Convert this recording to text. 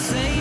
same